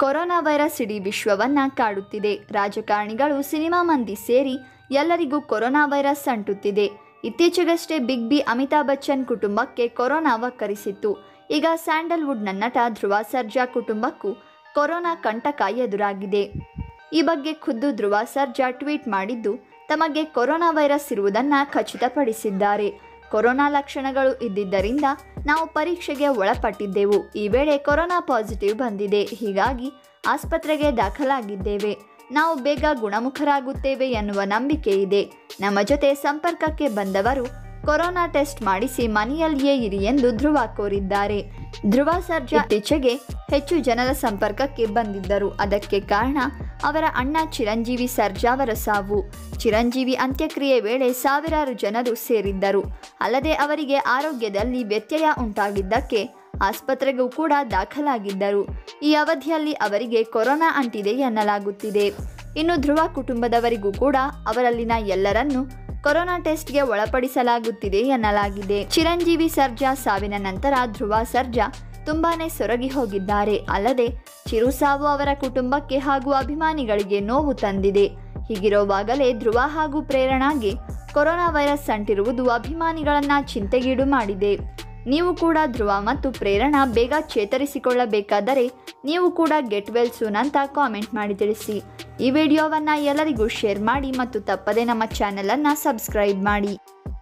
Corona virus ಇಡೀ ವಿಶ್ವವನ್ನ ಕಾಡುತ್ತಿದೆ. ರಾಜಕಾರಣಿಗಳು ಸಿನಿಮಾ ಮಂದಿ ಸೇರಿ ಎಲ್ಲರಿಗೂ ಕೊರೋನಾ ವೈರಸ್ ಅಂಟುತ್ತಿದೆ. ಇತ್ತೀಚೆಗಷ್ಟೇ ಬಿಗ್ ಬಿ ಅಮಿತಾಬ್ ಬಚ್ಚನ್ ಕುಟುಂಬಕ್ಕೆ ಕೊರೋನಾ ವಕ್ಕರಿಸಿತ್ತು. ಈಗ ಸ್ಯಾಂಡಲ್ವುಡ್ನ ನಟ ಧ್ರುವ ಸರ್ಜಾ ಕುಟುಂಬಕ್ಕೂ ಕೊರೋನಾ ಕಂಟಕ ಎದುರಾಗಿದೆ. ಈ ಬಗ್ಗೆ ಖುದ್ದು ಧ್ರುವ ಸರ್ಜಾ ಟ್ವೀಟ್ ಮಾಡಿದ್ದು, ತಮಗೆ ಕೊರೋನಾ ವೈರಸ್ ಇರುವುದನ್ನು ಖಚಿತಪಡಿಸಿದ್ದಾರೆ. ಕೊರೋನಾ ಲಕ್ಷಣಗಳು ಇದ್ದಿದ್ದರಿಂದ ನಾವು ಪರೀಕ್ಷೆಗೆ ಒಳಪಟ್ಟಿದ್ದೆವು. ಈ ವೇಳೆ ಕೊರೋನಾ ಪಾಸಿಟಿವ್ ಬಂದಿದೆ. ಹೀಗಾಗಿ ಆಸ್ಪತ್ರೆಗೆ ದಾಖಲಾಗಿದ್ದೇವೆ. ನಾವು ಬೇಗ ಗುಣಮುಖರಾಗುತ್ತೇವೆ ಎನ್ನುವ ನಂಬಿಕೆ ಇದೆ. ನಮ್ಮ ಜೊತೆ ಸಂಪರ್ಕಕ್ಕೆ ಬಂದವರು ಕೊರೋನಾ ಟೆಸ್ಟ್ ಮಾಡಿಸಿ ಮನೆಯಲ್ಲಿಯೇ ಇರಿ ಎಂದು ಧ್ರುವ ಕೋರಿದ್ದಾರೆ. ಧ್ರುವ ಸರ್ಜಾ ಇತ್ತೀಚೆಗೆ ಹೆಚ್ಚು ಜನರ ಸಂಪರ್ಕಕ್ಕೆ ಬಂದಿದ್ದರು. ಅದಕ್ಕೆ ಕಾರಣ ಅವರ ಅಣ್ಣ ಚಿರಂಜೀವಿ ಸರ್ಜಾ ಅವರ ಸಾವು. ಚಿರಂಜೀವಿ ಅಂತ್ಯಕ್ರಿಯೆ ವೇಳೆ ಸಾವಿರಾರು ಜನರು ಸೇರಿದ್ದರು. ಅಲ್ಲದೆ ಅವರಿಗೆ ಆರೋಗ್ಯದಲ್ಲಿ ವ್ಯತ್ಯಯ ಉಂಟಾಗಿದ್ದಕ್ಕೆ ಆಸ್ಪತ್ರೆಗೂ ಕೂಡ ದಾಖಲಾಗಿದ್ದರು. ಈ ಅವಧಿಯಲ್ಲಿ ಅವರಿಗೆ ಕೊರೋನಾ ಅಂಟಿದೆ ಎನ್ನಲಾಗುತ್ತಿದೆ. ಇನ್ನು ಧ್ರುವ ಕುಟುಂಬದವರಿಗೂ ಕೂಡ ಅವರಲ್ಲಿನ ಎಲ್ಲರನ್ನೂ ಕೊರೋನಾ ಟೆಸ್ಟ್ಗೆ ಒಳಪಡಿಸಲಾಗುತ್ತಿದೆ ಎನ್ನಲಾಗಿದೆ. ಚಿರಂಜೀವಿ ಸರ್ಜಾ ಸಾವಿನ ನಂತರ ಧ್ರುವ ಸರ್ಜಾ ತುಂಬಾನೇ ಸೊರಗಿ ಹೋಗಿದ್ದಾರೆ. ಅಲ್ಲದೆ ಚಿರು ಸಾವು ಅವರ ಕುಟುಂಬಕ್ಕೆ ಹಾಗೂ ಅಭಿಮಾನಿಗಳಿಗೆ ನೋವು ತಂದಿದೆ. ಹೀಗಿರುವಾಗಲೇ ಧ್ರುವ ಹಾಗೂ ಪ್ರೇರಣಾಗೆ ಕೊರೋನಾ ವೈರಸ್ ಅಂಟಿರುವುದು ಅಭಿಮಾನಿಗಳನ್ನ ಚಿಂತೆಗೀಡು ಮಾಡಿದೆ. ನೀವು ಕೂಡ ಧ್ರುವ ಮತ್ತು ಪ್ರೇರಣಾ ಬೇಗ ಚೇತರಿಸಿಕೊಳ್ಳಬೇಕಾದರೆ ನೀವು ಕೂಡ ಗೆಟ್ ವೆಲ್ ಸೂನ್ ಅಂತ ಕಾಮೆಂಟ್ ಮಾಡಿ ತಿಳಿಸಿ. ಈ ವಿಡಿಯೋವನ್ನು ಎಲ್ಲರಿಗೂ ಶೇರ್ ಮಾಡಿ ಮತ್ತು ತಪ್ಪದೇ ನಮ್ಮ ಚಾನೆಲನ್ನು ಸಬ್ಸ್ಕ್ರೈಬ್ ಮಾಡಿ.